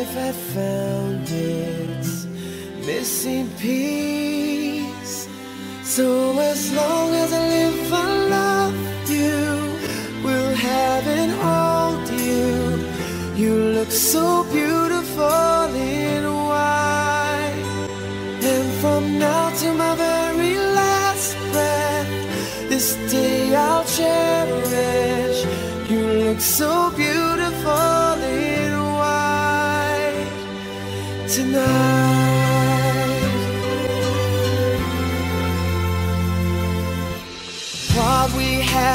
life had found its missing piece. So as long as I live, I love you. We'll have and hold you. You look so beautiful in white. And from now to my very last breath, this day I'll cherish. You look so beautiful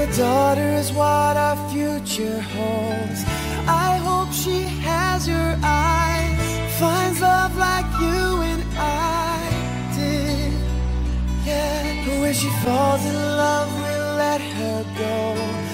A daughter is what our future holds, I hope she has your eyes, finds love like you and I did. Yeah, when she falls in love, we'll let her go.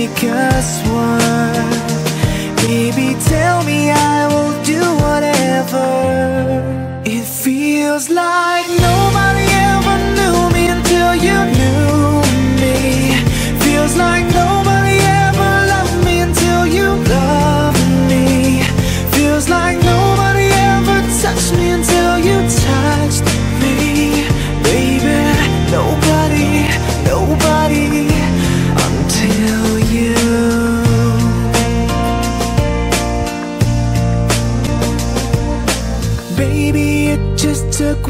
Make us one. Baby, tell me I will do whatever. It feels like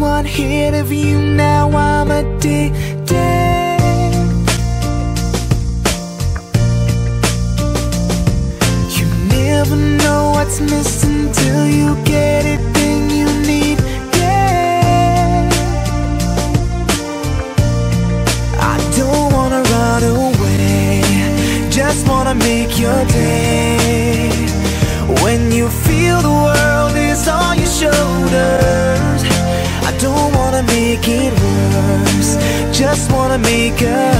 one hit of you, now I'm addicted. amiga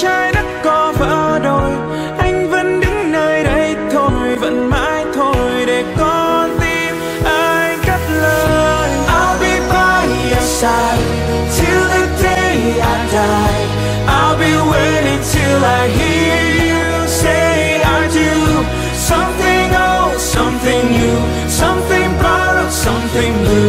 trái đất có vỡ đôi anh vẫn đứng nơi đây thôi, vẫn mãi thôi để con tim ai cất lời. I'll be by your side till the day I die. I'll be waiting till I hear you say I do. Something old, something new, something borrowed, something blue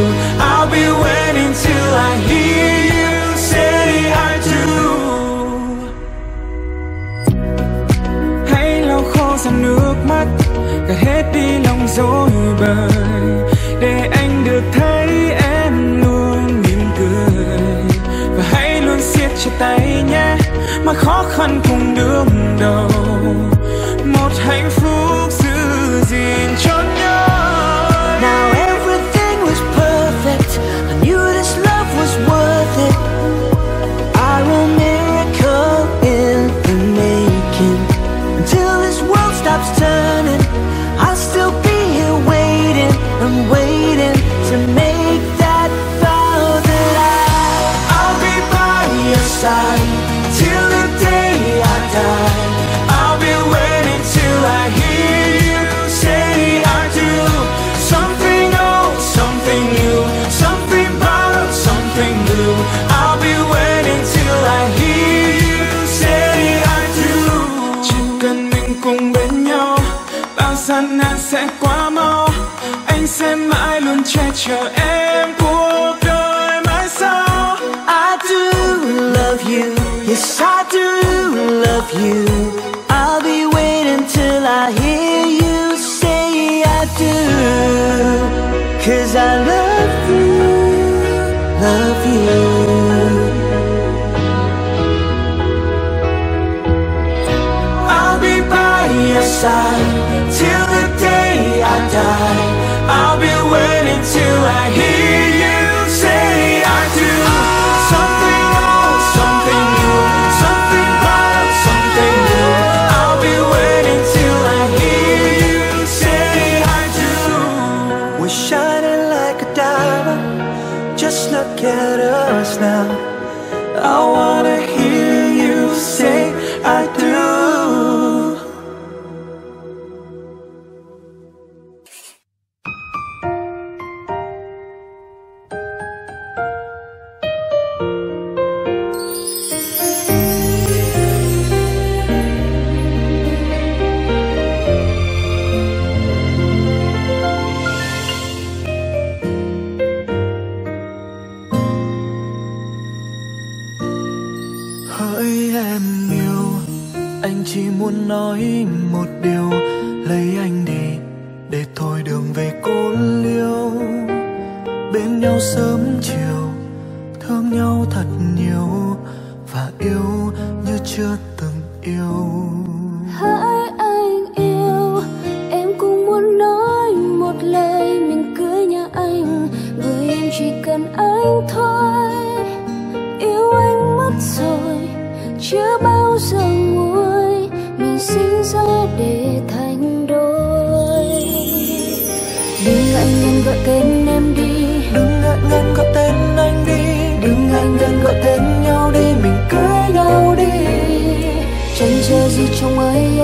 hết đi lòng dối bời, để anh được thấy em luôn mỉm cười. Và hãy luôn siết chặt tay you. Yes, I do love you. I'll be waiting till I hear you say I do. Cause I love you, love you. I'll be by your side.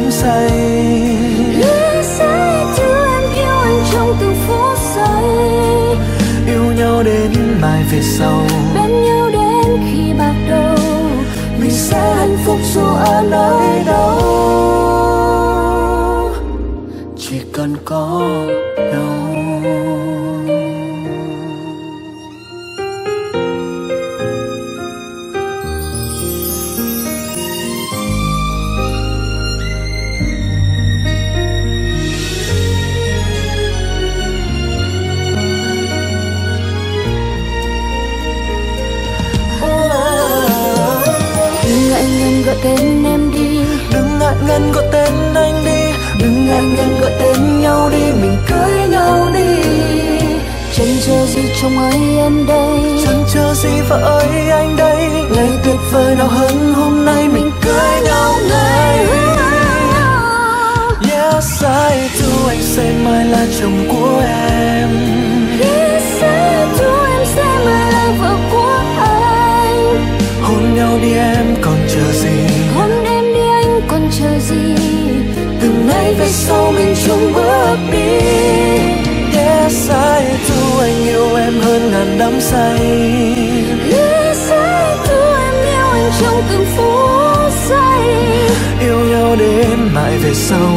đắm say. I do em yêu anh trong từng phút giây. Yêu nhau đến mai về sau. Bên nhau đến khi bạc đầu. Mình sẽ hạnh phúc dù ở nơi đâu đắm say do em yêu anh trong từng phút giây. Yêu nhau đến mãi về sau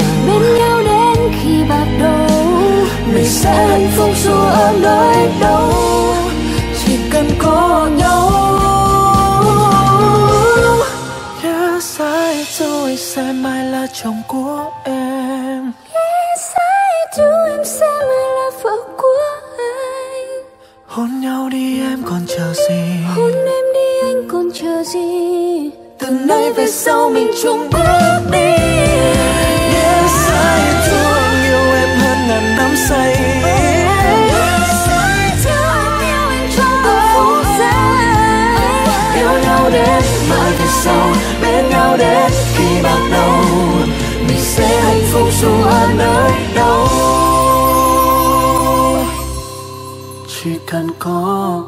mình chung bước đi. Yes, I do yêu em hơn ngàn năm say. Yes, I do yêu anh trong từng phút giây. Nhau đến mãi về sau bên nhau đến khi bạc đầu mình sẽ hạnh phúc dù ở nơi đâu. Chỉ cần có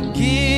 Give.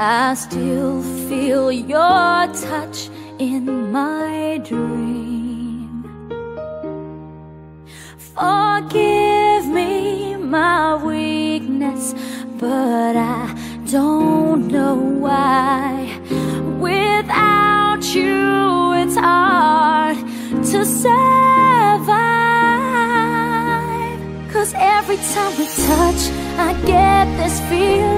I still feel your touch in my dream. Forgive me my weakness, but I don't know why. Without you, it's hard to survive. Cause every time we touch, I get this feeling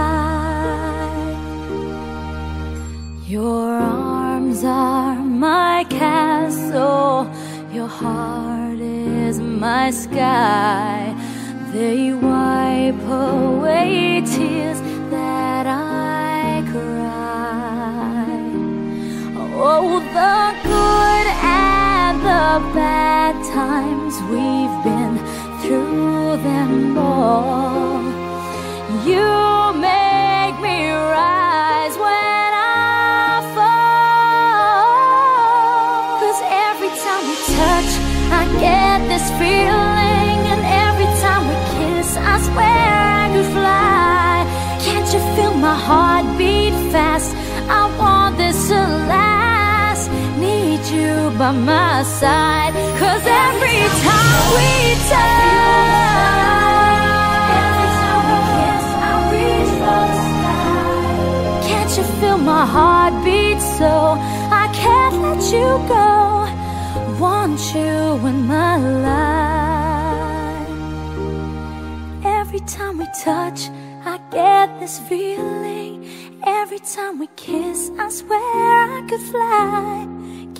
Your arms are my castle. Your heart is my sky. They wipe away tears that I cry. Oh, the good and the bad times we've been through them all. You make by my side. Cause every time we touch. Can't you feel my heart beat so I can't let you go? Want you in my life. Every time we touch, I get this feeling. Every time we kiss, I swear I could fly.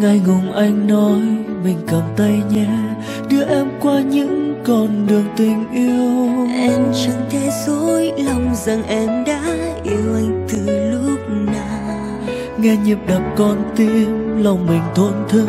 Ngại ngùng anh nói mình cầm tay nhé đưa em qua những con đường tình yêu. Em chẳng thể dối lòng rằng em đã yêu anh từ lúc nào. Nghe nhịp đập con tim lòng mình thổn thức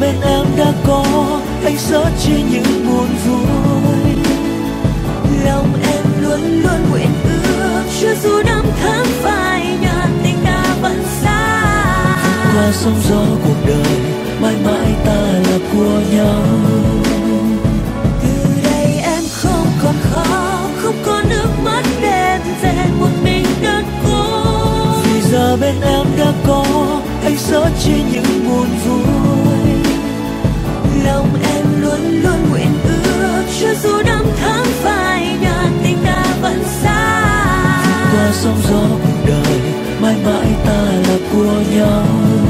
bên em đã có anh sớt chia những buồn vui. Lòng em luôn luôn nguyện ước, chưa dù năm tháng phai nhạt, tình ta vẫn xa. Qua sóng gió cuộc đời, mãi mãi ta là của nhau. Từ đây em không còn khóc không có nước mắt đen rèn một mình đơn côi. Vì giờ bên em đã có, anh sớt chia những buồn vui lòng em luôn luôn nguyện ước. Cho dù năm tháng phai nhạt, tình ta vẫn xa. Qua sóng gió cuộc đời, mãi mãi ta là của nhau.